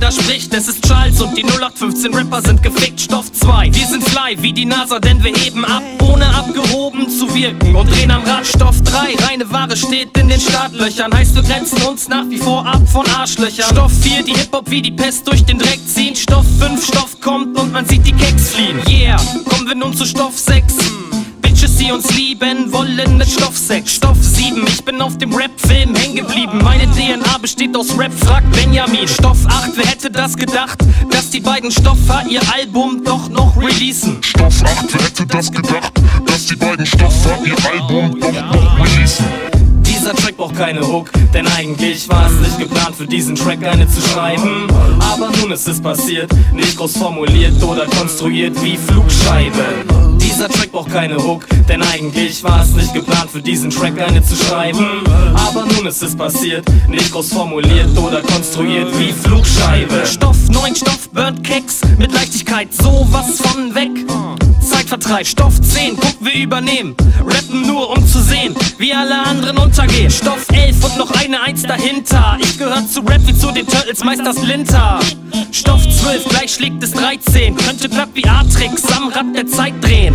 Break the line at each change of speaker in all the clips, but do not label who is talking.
keiner spricht. Es ist Charles und die 0815 Rapper sind gefickt. Stoff 2, wir sind fly wie die NASA, denn wir heben ab, ohne abgehoben zu wirken. Und drehen am Rad. Stoff 3, reine Ware steht in den Startlöchern. Heißt, wir grenzen uns nach wie vor ab von Arschlöchern. Stoff 4, die Hip-Hop wie die Pest durch den Dreck ziehen. Stoff 5, Stoff kommt und man sieht die Keks fliehen. Yeah, kommen wir nun zu Stoff 6. Die uns lieben, wollen mit Stoff 6. Stoff 7, ich bin auf dem Rap-Film hängen geblieben. Meine DNA besteht aus Rap, fragt Benjamin. Stoff 8, wer hätte das gedacht, dass die beiden Stoffer ihr Album doch noch releasen?
Stoff 8, wer hätte das gedacht, dass die beiden Stoffer ihr Album doch noch releasen?
Dieser Track braucht keine Hook, denn eigentlich war es nicht geplant für diesen Track eine zu schreiben. Aber nun ist es passiert, nicht groß formuliert oder konstruiert wie Flugscheibe. Dieser Track braucht keine Hook, denn eigentlich war es nicht geplant für diesen Track eine zu schreiben. Aber nun ist es passiert, nicht groß formuliert oder konstruiert wie Flugscheibe. Stoff 9, Stoff burnt Keks mit Leichtigkeit, sowas von weg. Zeitvertreib, Stoff 10, guck, wir übernehmen. Rappen nur, um zu sehen, wie alle anderen untergehen. Stoff 11 und noch eine Eins dahinter. Ich gehör zu Rap wie zu den Turtles, Meisters Linter. Stoff 12, gleich schlägt es 13. Könnte glatt wie A-Tricks am Rad der Zeit drehen.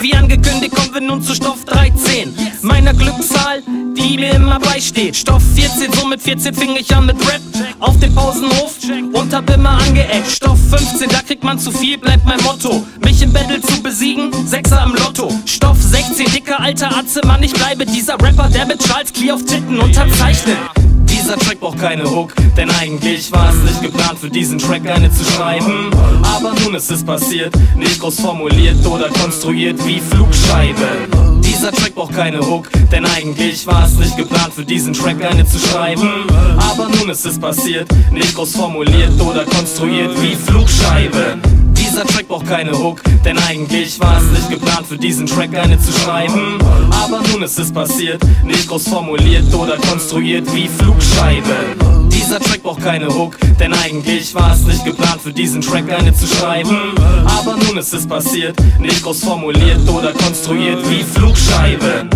Wie angekündigt kommen wir nun zu Stoff 13. Meiner Glückszahl, die mir immer beisteht. Stoff 14, so mit 14 fing ich an mit Rap. Auf dem Pausenhof und hab immer angeeckt. Stoff 15, da kriegt man zu viel, bleibt mein Motto. Mich im Battle besiegen, Sechser im Lotto. Stoff 16, dicker alter Atze, Mann, ich bleibe dieser Rapper, der mit Charles Clear auf Titten unterzeichnet. Dieser Track braucht keine Hook, denn eigentlich war es nicht geplant für diesen Track eine zu schreiben. Aber nun ist es passiert, nicht groß formuliert oder konstruiert wie Flugscheibe. Dieser Track braucht keine Hook, denn eigentlich war es nicht geplant für diesen Track eine zu schreiben. Aber nun ist es passiert, nicht groß formuliert oder konstruiert wie Flugscheibe. Keine Hook, denn eigentlich war es nicht geplant für diesen Track eine zu schreiben. Aber nun ist es passiert, nicht groß formuliert oder konstruiert wie Flugscheibe. Dieser Track braucht keine Hook, denn eigentlich war es nicht geplant für diesen Track eine zu schreiben. Aber nun ist es passiert, nicht groß formuliert oder konstruiert wie Flugscheibe.